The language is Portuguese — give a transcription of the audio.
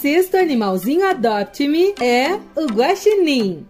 Sexto animalzinho Adopt-me é o guaxinim.